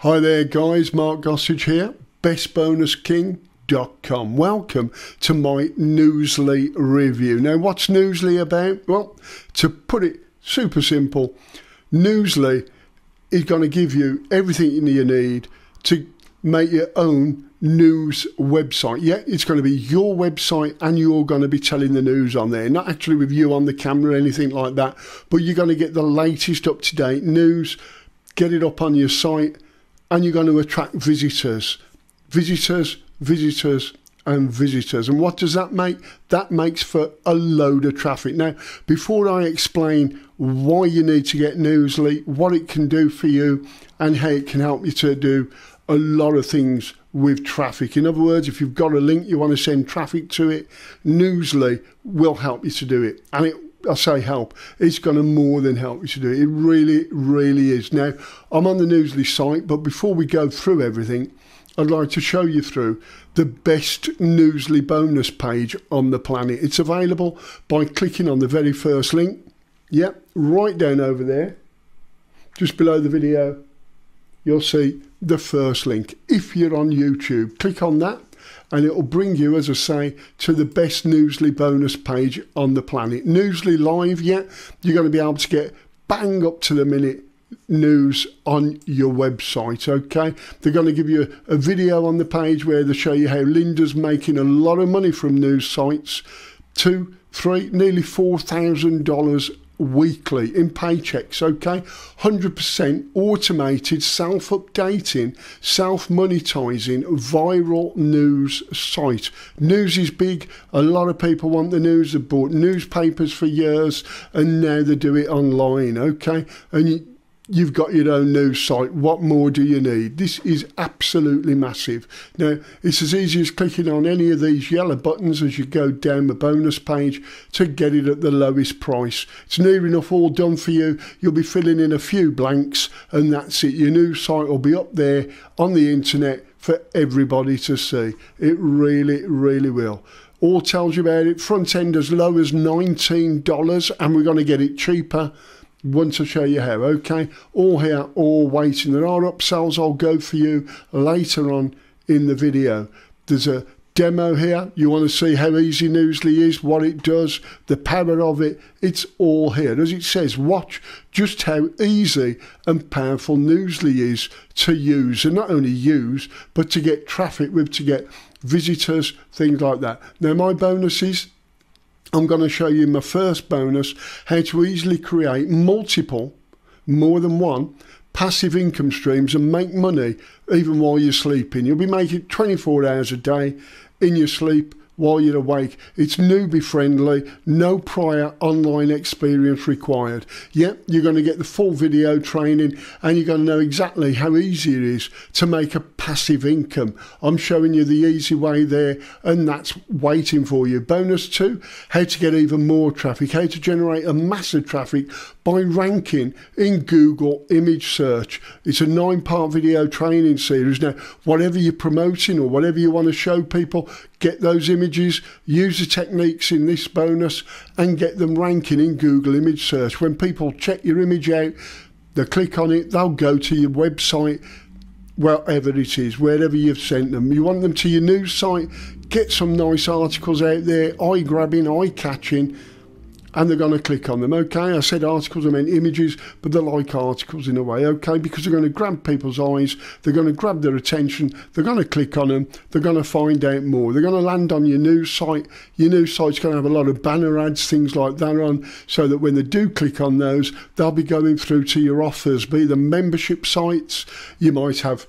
Hi there, guys. Mark Gossage here, bestbonusking.com. Welcome to my Newsly review. Now, what's Newsly about? Well, to put it super simple, Newsly is going to give you everything you need to make your own news website. Yeah, it's going to be your website and you're going to be telling the news on there. Not actually with you on the camera or anything like that, but you're going to get the latest up to date news, get it up on your site and you're going to attract visitors, visitors, visitors, and visitors. And what does that make? That makes for a load of traffic. Now, before I explain why you need to get Newsly, what it can do for you, and how it can help you to do a lot of things with traffic. In other words, if you've got a link you want to send traffic to it, Newsly will help you to do it. And it I say help, it's going to more than help you to do it. It really, really is. Now, I'm on the Newsly site, but before we go through everything, I'd like to show you through the best Newsly bonus page on the planet. It's available by clicking on the very first link. Yep, right down over there, just below the video, you'll see the first link. If you're on YouTube, click on that and it will bring you, as I say, to the best Newsly bonus page on the planet. Newsly Live, yeah, you're going to be able to get bang up to the minute news on your website okay? They're going to give you a, a video on the page where they show you how linda's making a lot of money from news sites. Two three nearly four thousand dollars weekly in paychecks, okay? 100% automated, self updating, self monetizing, viral news site. News is big. A lot of people want the news. They've bought newspapers for years and now they do it online, okay? And you, you've got your own news site. What more do you need? This is absolutely massive. Now, it's as easy as clicking on any of these yellow buttons as you go down the bonus page to get it at the lowest price. It's near enough all done for you. You'll be filling in a few blanks and that's it. Your news site will be up there on the internet for everybody to see. It really, really will all tells you about it. Front end as low as $19, and we're going to get it cheaper once I show you how, okay? All here, all waiting. There are upsells I'll go for you later on in the video. There's a demo here. You want to see how easy Newsly is, what it does, the power of it. It's all here. As it says, watch just how easy and powerful Newsly is to use. And not only use, but to get traffic with, to get visitors, things like that. Now, my bonuses I'm going to show you my first bonus, how to easily create multiple, more than one, passive income streams and make money even while you're sleeping. You'll be making 24 hours a day in your sleep while you're awake. It's newbie friendly, no prior online experience required. Yep, you're going to get the full video training and you're going to know exactly how easy it is to make a passive income. I'm showing you the easy way there and that's waiting for you. Bonus two, how to get even more traffic, how to generate a massive traffic by ranking in Google image search. It's a nine part video training series. Now, whatever you're promoting or whatever you want to show people, get those images, use the techniques in this bonus, and get them ranking in Google image search. When people check your image out, they click on it, they'll go to your website, wherever it is, wherever you've sent them. You want them to your news site, get some nice articles out there, eye grabbing, eye catching and they're going to click on them. Okay, I said articles, I meant images, but they're like articles in a way. Okay, because they're going to grab people's eyes, they're going to grab their attention, they're going to click on them, they're going to find out more. They're going to land on your news site. Your news site's going to have a lot of banner ads, things like that on, so that when they do click on those, they'll be going through to your offers, be the membership sites. You might have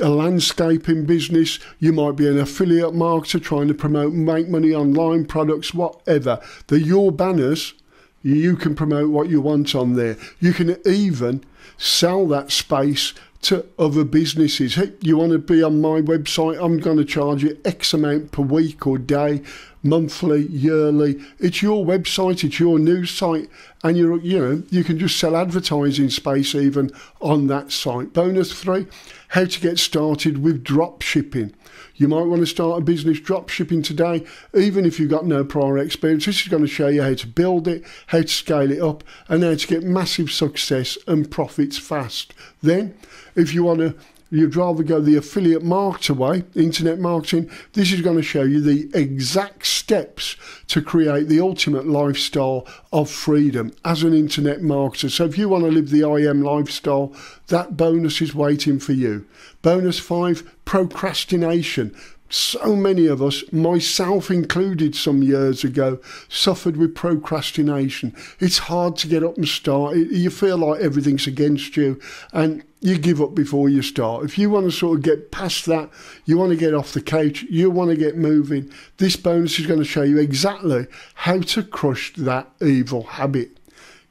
a landscaping business, you might be an affiliate marketer trying to promote, make money online products, whatever. They're your banners. You can promote what you want on there. You can even sell that space to other businesses. Hey, you want to be on my website? I'm going to charge you X amount per week or day, monthly, yearly. It's your website, it's your news site, and you're you know you can just sell advertising space even on that site. Bonus three: how to get started with drop shipping. You might want to start a business drop shipping today, even if you've got no prior experience. This is going to show you how to build it, how to scale it up, and how to get massive success and profits fast. Then, if you want to you'd rather go the affiliate marketer way, internet marketing, this is going to show you the exact steps to create the ultimate lifestyle of freedom as an internet marketer. So if you want to live the IM lifestyle, that bonus is waiting for you. Bonus five, procrastination so many of us, myself included some years ago, suffered with procrastination. It's hard to get up and start. You feel like everything's against you and you give up before you start. If you want to sort of get past that, you want to get off the couch, you want to get moving, this bonus is going to show you exactly how to crush that evil habit.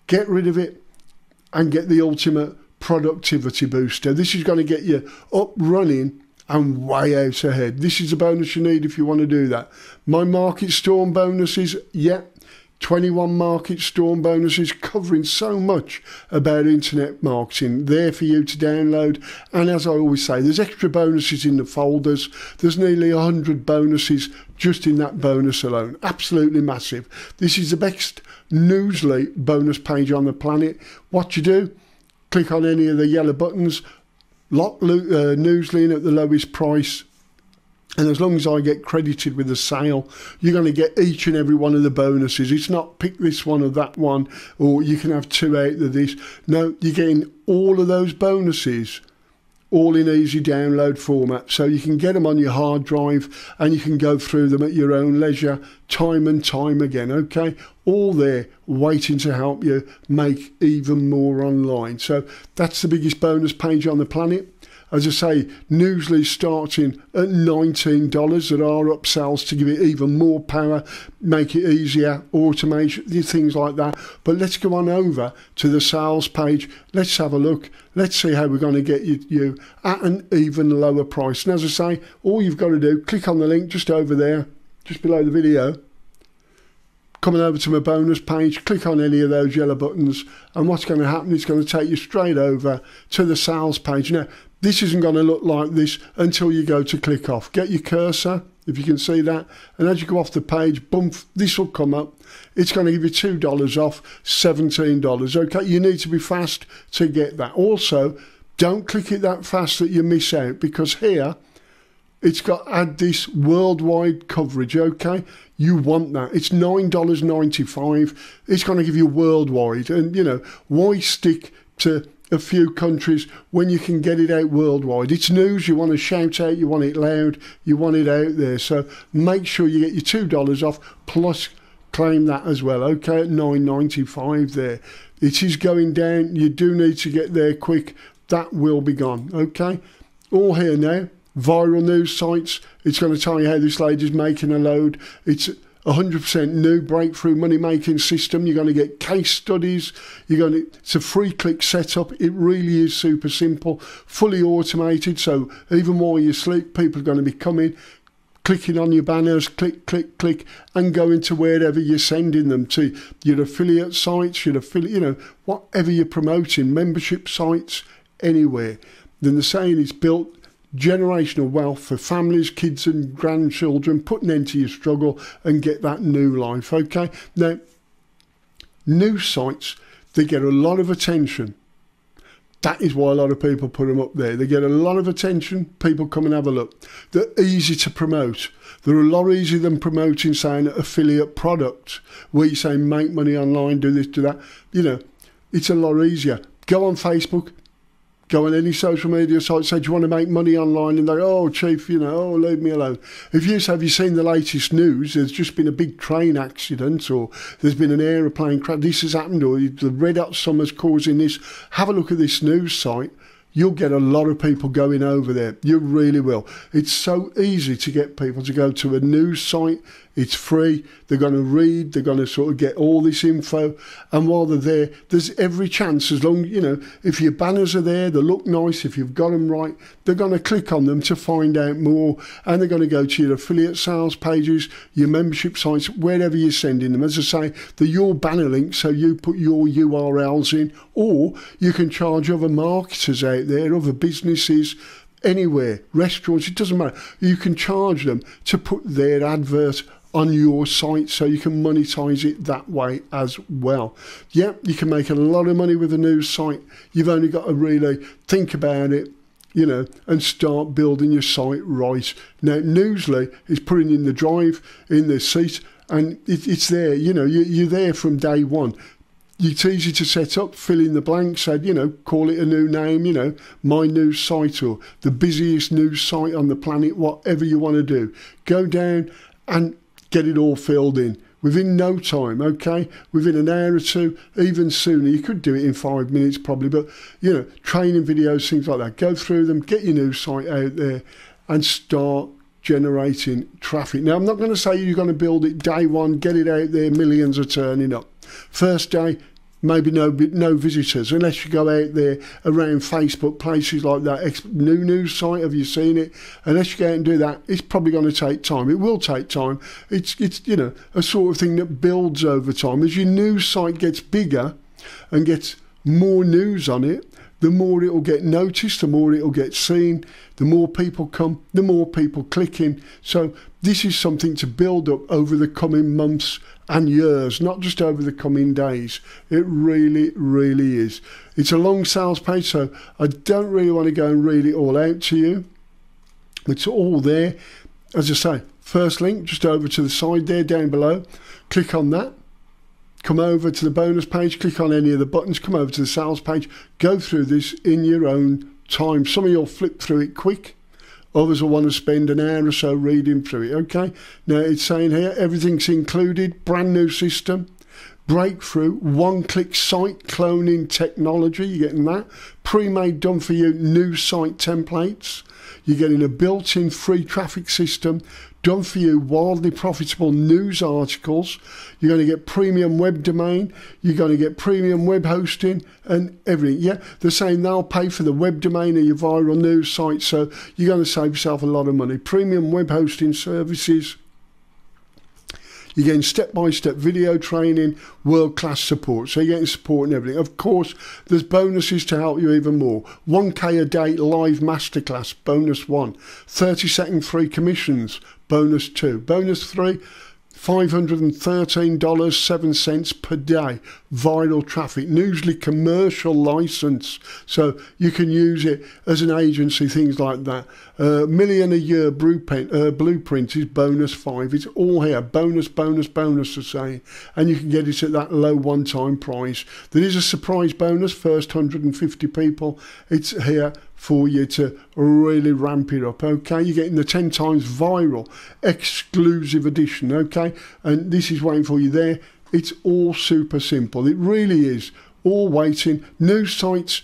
Get rid of it and get the ultimate productivity booster. This is going to get you up running and way out ahead. This is a bonus you need if you want to do that. My market storm bonuses, yeah, 21 market storm bonuses covering so much about internet marketing there for you to download. And as I always say, there's extra bonuses in the folders. There's nearly 100 bonuses just in that bonus alone. Absolutely massive. This is the best Newsly bonus page on the planet. What you do, click on any of the yellow buttons, lock uh, Newsly in at the lowest price. And as long as I get credited with a sale, you're going to get each and every one of the bonuses. It's not pick this one or that one, or you can have two out of this. No, you're getting all of those bonuses all in easy download format. So you can get them on your hard drive and you can go through them at your own leisure, time and time again. Okay, all there waiting to help you make even more online. So that's the biggest bonus page on the planet. As I say, Newsly starting at $19. There are upsells to give it even more power, make it easier, automation, things like that. But let's go on over to the sales page. Let's have a look. Let's see how we're going to get you, you at an even lower price. And as I say, all you've got to do, click on the link just over there, just below the video coming over to my bonus page, click on any of those yellow buttons, and what's going to happen is going to take you straight over to the sales page. Now, this isn't going to look like this until you go to click off. Get your cursor, if you can see that, and as you go off the page, boom, this will come up. It's going to give you $2 off, $17. Okay, you need to be fast to get that. Also, don't click it that fast that you miss out because here, it's got add this worldwide coverage, okay? You want that. It's $9.95. It's going to give you worldwide. And, you know, why stick to a few countries when you can get it out worldwide. It's news, you want to shout out, you want it loud, you want it out there. So make sure you get your $2 off plus claim that as well. Okay, at 9.95 there. It is going down. You do need to get there quick. That will be gone. Okay, all here now. Viral news sites. It's going to tell you how this lady's making a load. It's 100% new breakthrough money making system. You're going to get case studies. You're going to, it's a free click setup. It really is super simple, fully automated. So even while you sleep, people are going to be coming, clicking on your banners, click, click, click, and going to wherever you're sending them to your affiliate sites, your affiliate, you know, whatever you're promoting, membership sites, anywhere. Then the saying is built generational wealth for families, kids, and grandchildren, put an end to your struggle and get that new life. Okay, now, new sites they get a lot of attention. That is why a lot of people put them up there. They get a lot of attention. People come and have a look. They're easy to promote. They're a lot easier than promoting, saying, affiliate product, where you say, make money online, do this, do that. You know, it's a lot easier. Go on Facebook, go on any social media site, say, Do you want to make money online? And they go, Oh, Chief, you know, oh, leave me alone. If you say, Have you seen the latest news? There's just been a big train accident, or there's been an aeroplane crash, this has happened, or the red hot summer's causing this. Have a look at this news site. You'll get a lot of people going over there. You really will. It's so easy to get people to go to a news site it's free. They're going to read. They're going to sort of get all this info. And while they're there, there's every chance, as long, you know, if your banners are there, they look nice, if you've got them right, they're going to click on them to find out more. And they're going to go to your affiliate sales pages, your membership sites, wherever you're sending them. As I say, they're your banner links, so you put your URLs in, or you can charge other marketers out there, other businesses, anywhere, restaurants, it doesn't matter. You can charge them to put their advert on your site so you can monetize it that way as well. Yeah, you can make a lot of money with a news site. You've only got to really think about it, you know, and start building your site right. Now, Newsly is putting in the drive, in the seat, and it, it's there. You know, you, you're there from day one. It's easy to set up, fill in the blanks, add, you know, call it a new name, you know, my news site or the busiest news site on the planet, whatever you want to do. Go down and get it all filled in within no time, okay? Within an hour or two, even sooner. You could do it in five minutes probably, but you know, training videos, things like that. Go through them, get your new site out there and start generating traffic. Now, I'm not going to say you're going to build it day one, get it out there, millions are turning up. First day, maybe no no visitors unless you go out there around Facebook places like that. New news site have you seen it? Unless you go out and do that it's probably going to take time. It will take time. It's it's you know a sort of thing that builds over time. As your news site gets bigger and gets more news on it the more it'll get noticed, the more it'll get seen, the more people come, the more people clicking. So this is something to build up over the coming months and years, not just over the coming days. It really, really is. It's a long sales page, so I don't really want to go and read it all out to you. It's all there. As I say, first link just over to the side there down below. Click on that come over to the bonus page, click on any of the buttons, come over to the sales page, go through this in your own time. Some of you will flip through it quick, others will want to spend an hour or so reading through it. Okay, now it's saying here everything's included, brand new system. Breakthrough, one click site cloning technology, you're getting that. Pre made, done for you new site templates. You're getting a built in free traffic system, done for you wildly profitable news articles. You're going to get premium web domain. You're going to get premium web hosting and everything. Yeah, they're saying they'll pay for the web domain of your viral news site. So you're going to save yourself a lot of money. Premium web hosting services you're getting step by step video training, world class support. So you're getting support and everything. Of course, there's bonuses to help you even more. 1K a day live masterclass, bonus one. 30 second free commissions, bonus two. Bonus three, $513.07 per day viral traffic, Newsly commercial license. So you can use it as an agency, things like that. Uh, million a year blueprint, uh, blueprint is bonus five. It's all here. Bonus, bonus, bonus to say. And you can get it at that low one time price. There is a surprise bonus, first 150 people. It's here for you to really ramp it up. Okay, you're getting the 10 times viral exclusive edition. Okay, and this is waiting for you there. It's all super simple. It really is. All waiting. News sites.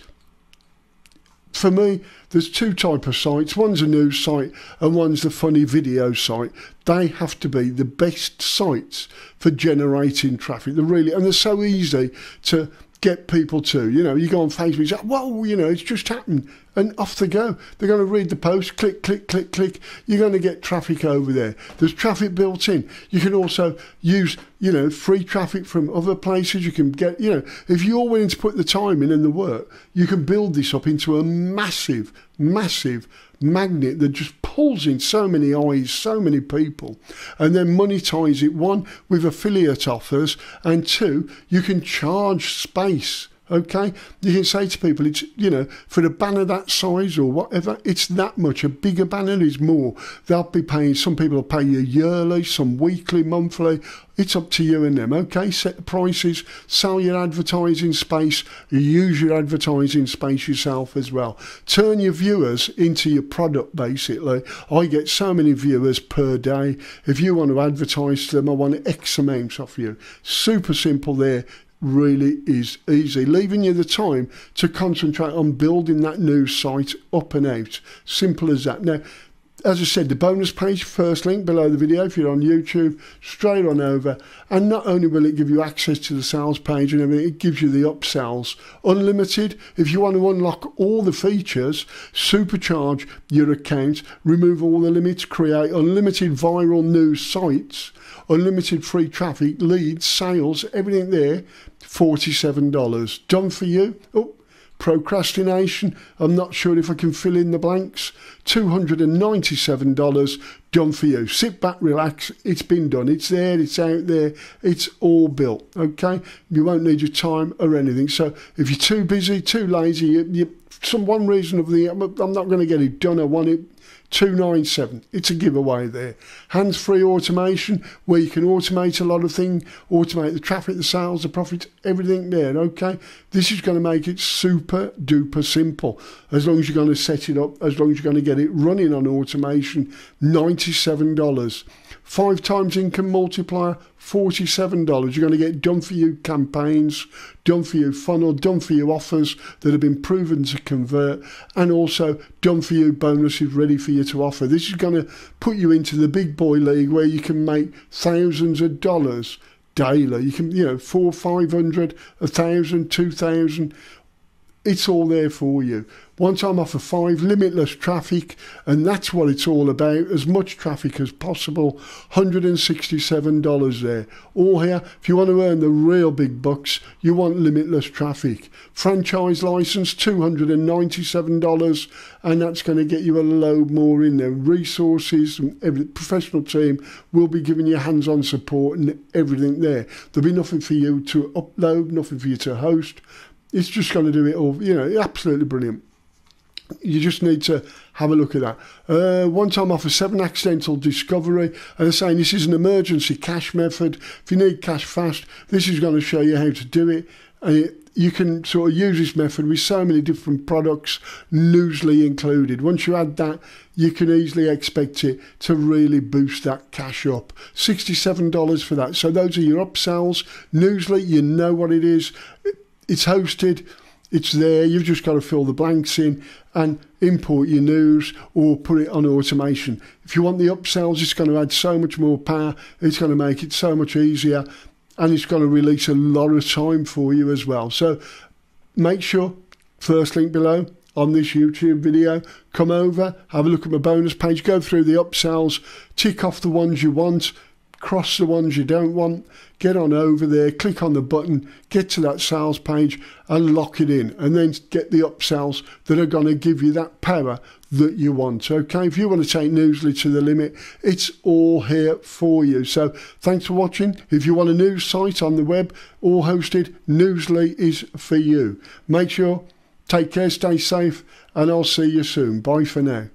For me, there's two type of sites. One's a news site and one's the funny video site. They have to be the best sites for generating traffic. They're really and they're so easy to get people to. You know, you go on Facebook, say, you know, it's just happened. And off they go. They're going to read the post, click, click, click, click. You're going to get traffic over there. There's traffic built in. You can also use, you know, free traffic from other places. You can get, you know, if you're willing to put the time in and the work, you can build this up into a massive, massive magnet that just pulls in so many eyes, so many people, and then monetize it. One, with affiliate offers, and two, you can charge space Okay, you can say to people, it's you know, for a banner that size or whatever, it's that much. A bigger banner is more. They'll be paying. Some people will pay you yearly, some weekly, monthly. It's up to you and them. Okay, set the prices, sell your advertising space, use your advertising space yourself as well. Turn your viewers into your product. Basically, I get so many viewers per day. If you want to advertise to them, I want X amount off you. Super simple there really is easy, leaving you the time to concentrate on building that new site up and out. Simple as that. Now, as I said, the bonus page, first link below the video if you're on YouTube, straight on over. And not only will it give you access to the sales page and everything, it gives you the upsells. Unlimited, if you want to unlock all the features, supercharge your account, remove all the limits, create unlimited viral news sites, unlimited free traffic, leads, sales, everything there, $47. Done for you. Oh, procrastination. I'm not sure if I can fill in the blanks. $297 done for you. Sit back, relax. It's been done. It's there. It's out there. It's all built. Okay. You won't need your time or anything. So if you're too busy, too lazy, you, you some one reason of the I'm not going to get it done. I want it 297. It's a giveaway there. Hands free automation, where you can automate a lot of things, automate the traffic, the sales, the profits, everything there. Okay, this is going to make it super duper simple. As long as you're going to set it up, as long as you're going to get it running on automation, $97. Five times income multiplier, $47. You're going to get done for you campaigns, done for you funnel, done for you offers that have been proven to convert, and also done for you bonuses ready for you to offer. This is going to put you into the big boy league where you can make thousands of dollars daily. You can, you know, four, five hundred, a thousand, two thousand. It's all there for you. One time offer five, limitless traffic, and that's what it's all about. As much traffic as possible. $167 there. All here. If you want to earn the real big bucks, you want limitless traffic. Franchise license, $297, and that's going to get you a load more in there. Resources, and every professional team will be giving you hands-on support and everything there. There'll be nothing for you to upload, nothing for you to host. It's just going to do it all. You know, absolutely brilliant you just need to have a look at that. Uh, one time offer seven accidental discovery, and they're saying this is an emergency cash method. If you need cash fast, this is going to show you how to do it. And you can sort of use this method with so many different products, Newsly included. Once you add that, you can easily expect it to really boost that cash up. $67 for that. So those are your upsells. Newsly, you know what it is. It's hosted it's there. You've just got to fill the blanks in and import your news or put it on automation. If you want the upsells, it's going to add so much more power. It's going to make it so much easier and it's going to release a lot of time for you as well. So make sure, first link below on this YouTube video, come over, have a look at my bonus page, go through the upsells, tick off the ones you want, cross the ones you don't want, get on over there, click on the button, get to that sales page and lock it in and then get the upsells that are going to give you that power that you want. Okay, if you want to take Newsly to the limit, it's all here for you. So thanks for watching. If you want a news site on the web, all hosted, Newsly is for you. Make sure, take care, stay safe, and I'll see you soon. Bye for now.